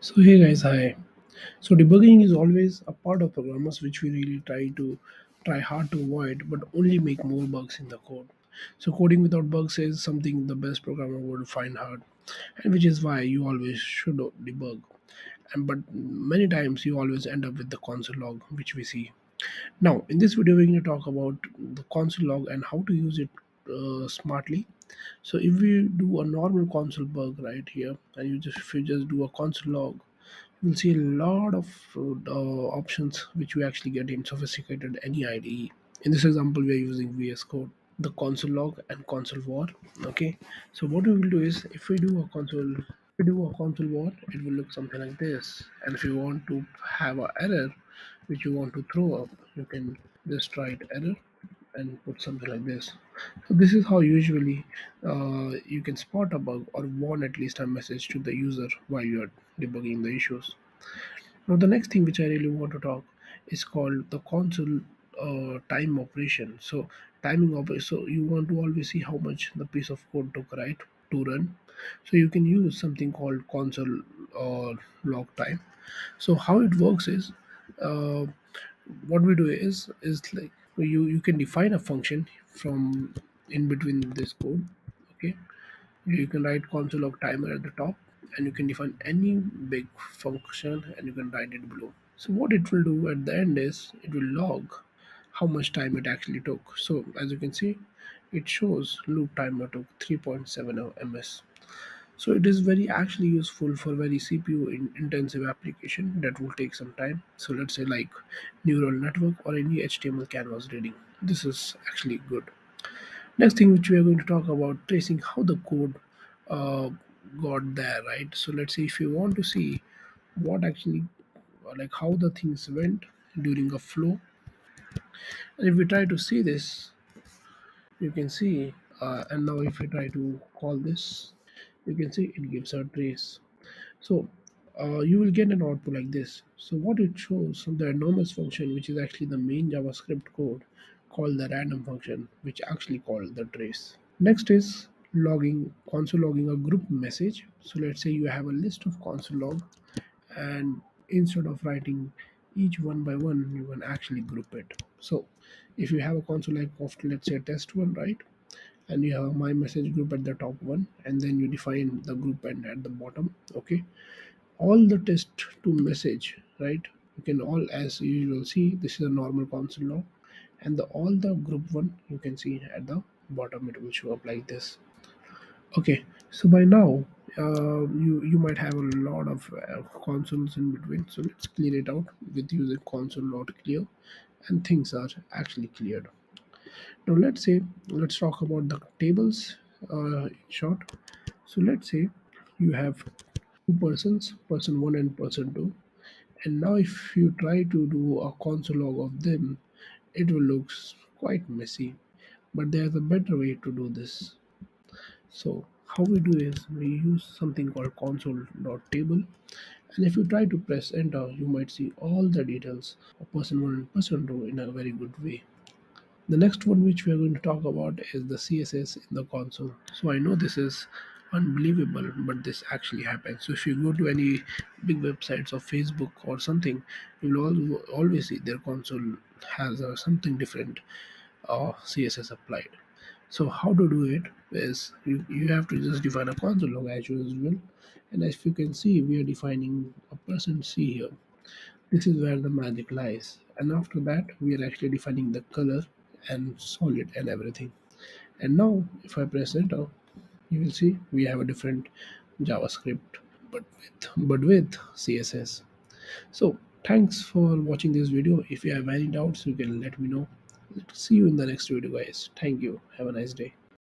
So hey guys, hi. So debugging is always a part of programmers which we really try to try hard to avoid, but only make more bugs in the code. So coding without bugs is something the best programmer would find hard, and which is why you always should debug. And but many times you always end up with the console log which we see. Now in this video we're going to talk about the console log and how to use it smartly so if we do a normal console bug right here and you just if you just do a console log you'll see a lot of uh, options which we actually get in sophisticated any IDE. In this example, we are using VS Code, the console log and console warn. Okay, so what we will do is if we do a console, we do a console warn, it will look something like this. And if you want to have an error which you want to throw up, you can just write error and put something like this. So this is how usually uh, you can spot a bug or warn at least a message to the user while you're debugging the issues. Now the next thing which I really want to talk is called the console uh, time operation. So timing operation. So you want to always see how much the piece of code took right to run. So you can use something called console uh, log time. So how it works is uh, what we do is is like you you can define a function from in between this code. Okay, you can write console log timer at the top and you can define any big function and you can write it below. So what it will do at the end is it will log how much time it actually took. So as you can see it shows loop timer took 3.70 ms so it is very actually useful for very cpu in- intensive application that will take some time. So let's say like neural network or any html canvas reading. This is actually good. Next thing which we are going to talk about tracing how the code uh, got there, right? So let's say if you want to see what actually like how the things went during a flow, and if we try to see this, you can see, uh, and now if we try to call this, you can see it gives a trace. So uh, you will get an output like this. So what it shows the anonymous function, which is actually the main JavaScript code called the random function, which actually called the trace. Next is logging, console logging a group message. So let's say you have a list of console log and instead of writing each one by one, you can actually group it. So if you have a console like of let's say test one, right? And you have my message group at the top one, and then you define the group end at the bottom. Okay. All the test to message, right? You can all as usual see this is a normal console log and the all the group one you can see at the bottom it will show up like this okay so by now uh, you you might have a lot of uh, consoles in between so let's clear it out with using console not clear and things are actually cleared now let's say let's talk about the tables uh, in short. So let's say you have two persons person one and person two. And now if you try to do a console log of them it will look quite messy. But there's a better way to do this. So how we do is we use something called console.table and if you try to press enter you might see all the details of person 1 and person 2 in a very good way the next one which we are going to talk about is the css in the console. So i know this is unbelievable but this actually happens. So if you go to any big websites of facebook or something you will al- always see their console has uh, something different uh, css applied. So how to do it is you, you have to just define a console log as usual. And as you can see we are defining a percent c here. This is where the magic lies. And after that we are actually defining the color and solid and everything. And now if i press enter you will see we have a different javascript but with but with css. So thanks for watching this video. If you have any doubts you can let me know. See you in the next video guys. Thank you. Have a nice day